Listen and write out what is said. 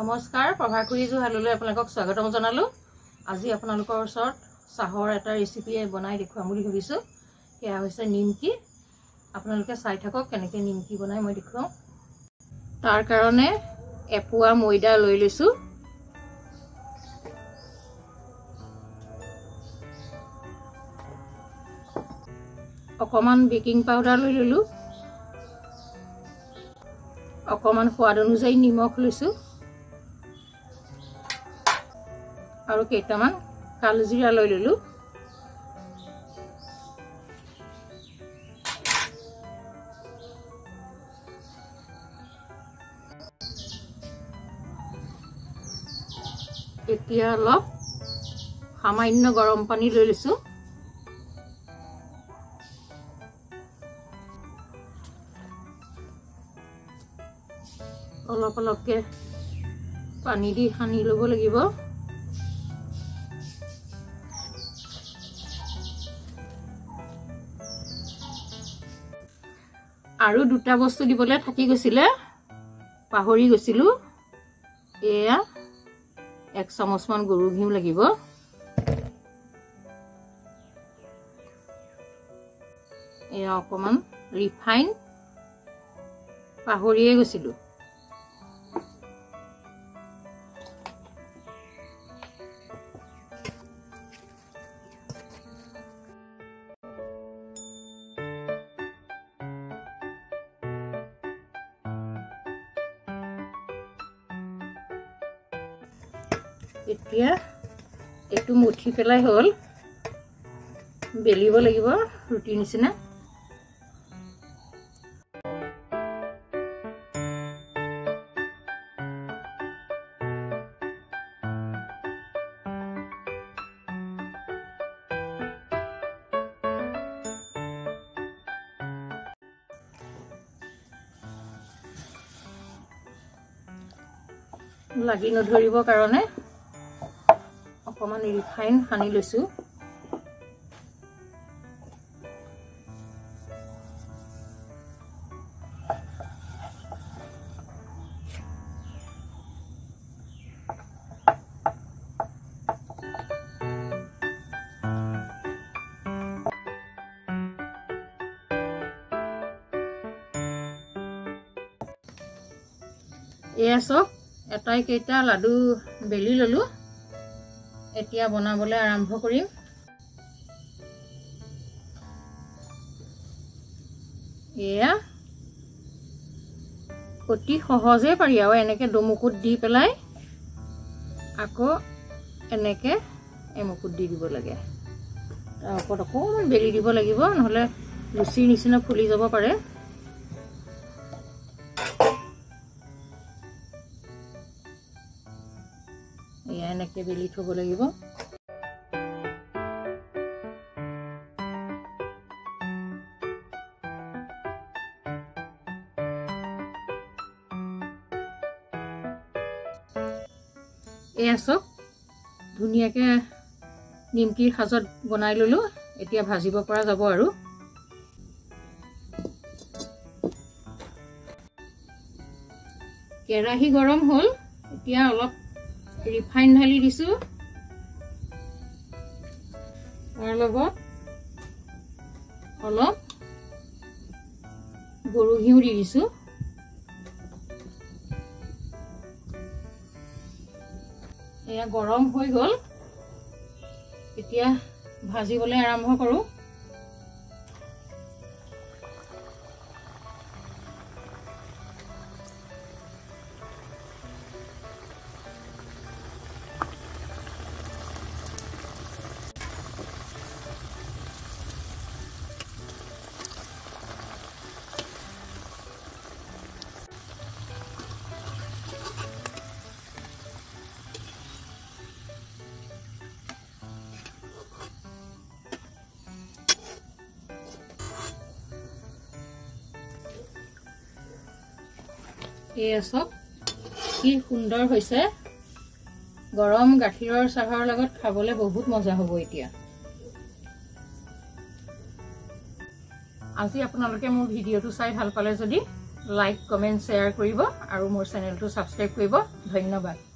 নমস্কাৰ প্ৰভাকুৰি জোহাললৈ আপোনালোকক স্বাগতম জনালোঁ। আজি আপোনালোকৰ ওচৰত চাহৰ এটা ৰেচিপি বনাই দেখুৱাম বুলি ভাবিছোঁ। সেয়া হৈছে নিমকি। আপোনালোকে চাই থাকক কেনেকৈ নিমকি বনাই মই দেখুৱাওঁ। তাৰ কাৰণে এপোৱা ময়দা লৈ লৈছোঁ। অকণমান বেকিং পাউডাৰ লৈ ল'লোঁ। অকণমান সোৱাদ অনুযায়ী নিমখ লৈছোঁ। আৰু কেইটামান কালজিৰা লৈ ল'লোঁ এতিয়া অলপ সামান্য গৰম পানী লৈ লৈছোঁ অলপ অলপকৈ পানী দি সানি ল'ব লাগিব আৰু দুটা বস্তু দিবলৈ থাকি গৈছিলে। পাহৰি গৈছিলোঁ। এয়া এক চামুচমান গৰু ঘিউ লাগিব। এয়া অকণমান ৰিফাইন পাহৰিয়ে গৈছিলোঁ। এতিয়া এইটো মুঠি পেলাই হ'ল। বেলিব লাগিব ৰুটিৰ নিচিনা। লাগি নধৰিবৰ কাৰণে অকণমান ৰিফাইন সানি লৈছোঁ। এয়া চাওক এটাই কেইটা লাডু বেলি ল'লোঁ। এতিয়া বনাবলৈ আৰম্ভ কৰিম। এয়া অতি সহজে পাৰি আৰু এনেকৈ দুমুকুট দি পেলাই আকৌ এনেকৈ এমুকুট দি দিব লাগে। তাৰ ওপৰত অকণমান বেলি দিব লাগিব নহ'লে লুচিৰ নিচিনা ফুলি যাব পাৰে। এয়া এনেকৈ বেলি থ'ব লাগিব। এয়া চাওক ধুনীয়াকৈ নিমকিৰ সাজত বনাই ল'লোঁ এতিয়া ভাজিব পৰা যাব আৰু। কেৰাহী গৰম হ'ল এতিয়া অলপ ৰিফাইন ঢালি দিছোঁ। তাৰ লগত অলপ গৰু ঘিউ দি দিছোঁ। এয়া গৰম হৈ গ'ল। এতিয়া ভাজিবলৈ আৰম্ভ কৰোঁ। এয়া চাওক কি সুন্দৰ হৈছে। গৰম গাখীৰৰ চাহৰ লগত খাবলৈ বহুত মজা হ'ব এতিয়া। আজি আপোনালোকে মোৰ ভিডিঅ'টো চাই ভাল পালে যদি লাইক কমেণ্ট শ্বেয়াৰ কৰিব আৰু মোৰ চেনেলটো ছাবস্ক্ৰাইব কৰিব। ধন্যবাদ।